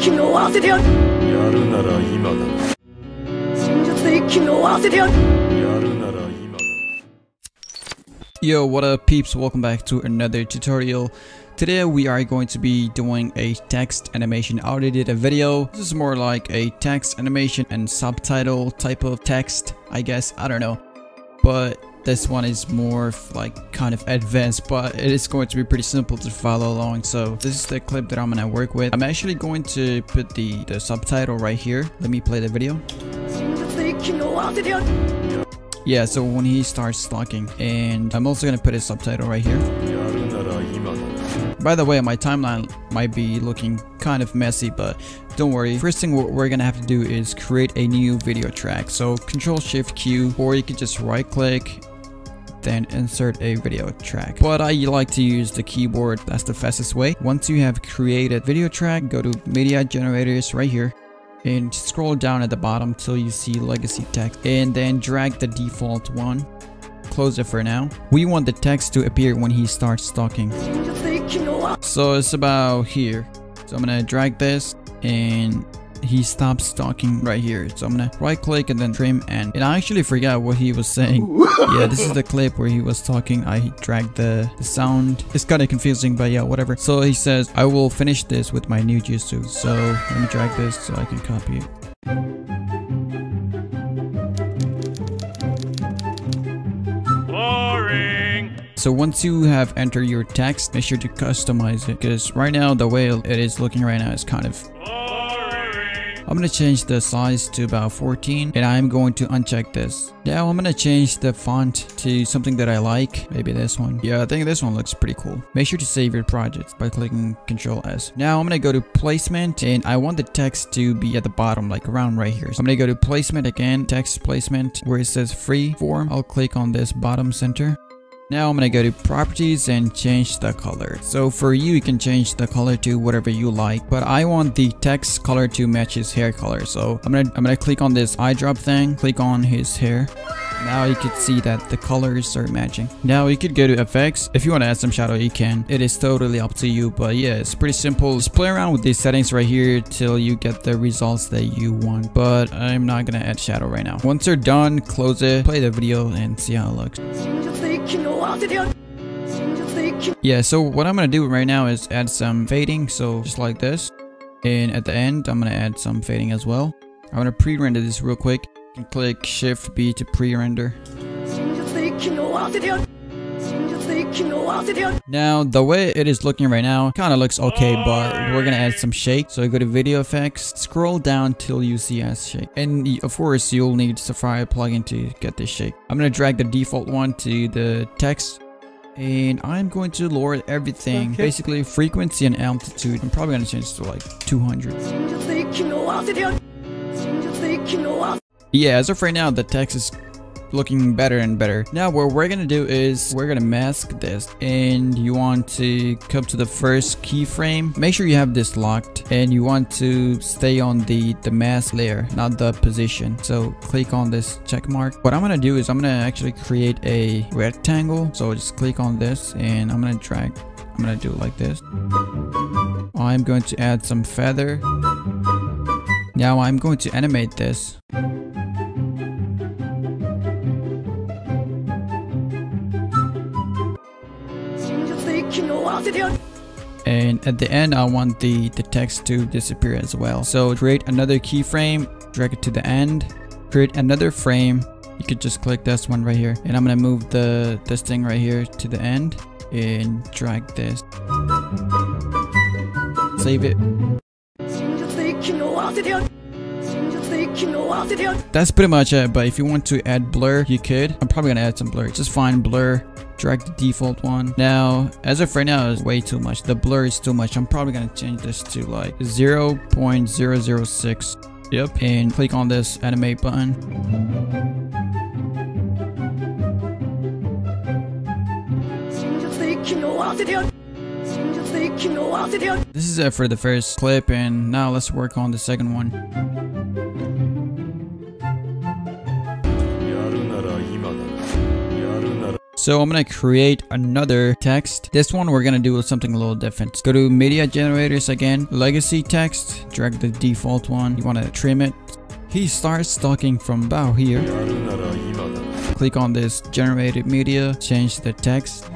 気味を合わせてやるやるなら今だ戦術で気味を合わせてやるやるなら今だ Yo, what up peeps, welcome back to another tutorial. Today we are going to be doing a text animation. I already did a video. This is more like a text animation and subtitle type of text, I guess. I don't know. But this one is more like kind of advanced, but it is going to be pretty simple to follow along. So this is the clip that I'm gonna work with. I'm actually going to put the, the subtitle right here. Let me play the video. Yeah, so when he starts talking, and I'm also gonna put a subtitle right here. By the way, my timeline might be looking kind of messy, but don't worry. First thing we're gonna have to do is create a new video track. So Control Shift Q, or you can just right click then insert a video track. But I like to use the keyboard, that's the fastest way. Once you have created video track, go to media generators right here and scroll down at the bottom till you see legacy text and then drag the default one. Close it for now. We want the text to appear when he starts talking. So it's about here. So I'm gonna drag this and he stops talking right here. So i'm gonna right click and then trim and and i actually forgot what he was saying. Yeah this is the clip where he was talking. I dragged the, the sound. It's kind of confusing but yeah whatever. So he says i will finish this with my new jutsu so let me drag this so i can copy it. Boring. So once you have entered your text, make sure to customize it because right now the way it is looking right now is kind of I'm gonna change the size to about 14 and I'm going to uncheck this. Now I'm gonna change the font to something that I like. Maybe this one. Yeah, I think this one looks pretty cool. Make sure to save your project by clicking Control S. Now I'm gonna go to placement and I want the text to be at the bottom, like around right here. So I'm gonna go to placement again, text placement where it says free form. I'll click on this bottom center. Now I'm gonna go to properties and change the color. So for you, you can change the color to whatever you like, but I want the text color to match his hair color. So I'm gonna I'm gonna click on this eye drop thing, click on his hair. Now you can see that the colors are matching. Now you could go to effects. If you want to add some shadow, you can. It is totally up to you, but yeah, it's pretty simple. Just play around with these settings right here till you get the results that you want. But I'm not gonna add shadow right now. Once you're done, close it, play the video, and see how it looks. Yeah, so what I'm gonna do right now is add some fading, so just like this. And at the end, I'm gonna add some fading as well. I'm gonna pre-render this real quick. Click Shift B to pre-render. Now, the way it is looking right now kind of looks okay, but we're gonna add some shake. So go to video effects, scroll down till you see S_Shake. And of course, you'll need Sapphire plugin to get this shake. I'm gonna drag the default one to the text and I'm going to lower everything, okay. basically frequency and amplitude. I'm probably gonna change to like 200. Yeah, as of right now, the text is looking better and better. Now, what we're gonna do is we're gonna mask this, and you want to come to the first keyframe. Make sure you have this locked, and you want to stay on the the mask layer, not the position. So click on this check mark. What I'm gonna do is I'm gonna actually create a rectangle. So just click on this, and I'm gonna drag. I'm gonna do it like this. I'm going to add some feather. Now I'm going to animate this. And at the end, I want the, the text to disappear as well. So create another keyframe, drag it to the end, create another frame. You could just click this one right here. And I'm gonna move the this thing right here to the end and drag this. Save it. That's pretty much it, but if you want to add blur, you could. I'm probably gonna add some blur. Just find blur, drag the default one. Now, as of right now, it's way too much. The blur is too much. I'm probably going to change this to like 0.006. Yep. And click on this animate button. This is it for the first clip and now let's work on the second one. So I'm going to create another text. This one we're going to do something a little different. Let's go to media generators again, legacy text, drag the default one. You want to trim it. He starts talking from about here. Click on this generated media, change the text.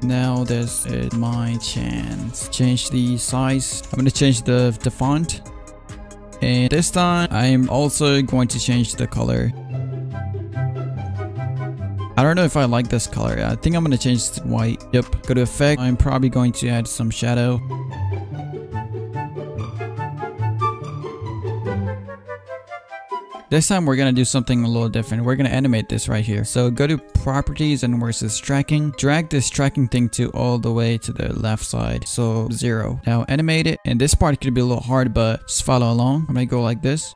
Now this is my chance. Change the size. I'm going to change the, the font. And this time, I'm also going to change the color. I don't know if I like this color. I think I'm gonna change to white. Yep. Go to effect. I'm probably going to add some shadow. This time we're gonna do something a little different. We're gonna animate this right here. So go to properties and where's this tracking? Drag this tracking thing to all the way to the left side. So zero. Now animate it. And this part could be a little hard, but just follow along. I'm gonna go like this.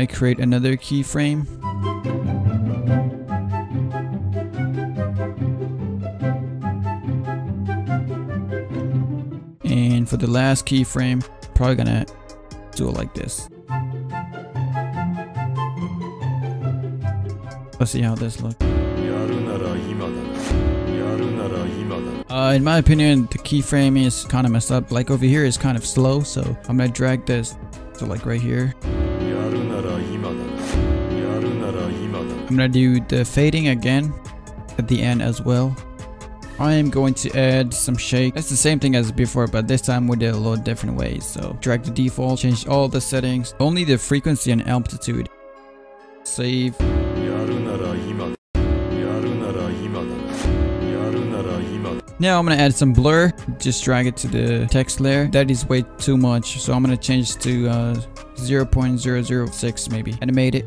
I create another keyframe. And for the last keyframe, probably gonna do it like this. Let's see how this looks. Uh, in my opinion, the keyframe is kind of messed up. Like over here is kind of slow, so I'm gonna drag this to like right here. I'm gonna do the fading again at the end as well. I am going to add some shake. That's the same thing as before, but this time we did a lot different ways. So drag the default, change all the settings, only the frequency and amplitude. Save. Now I'm gonna add some blur, just drag it to the text layer. That is way too much, so I'm gonna change to uh, 0.006 maybe. Animate it.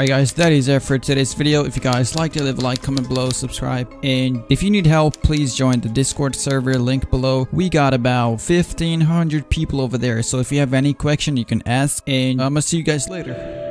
Alright guys, that is it for today's video. If you guys liked it, leave a like, comment below, subscribe. And if you need help, please join the Discord server, link below. We got about 1500 people over there. So if you have any question, you can ask. And I'm gonna see you guys later.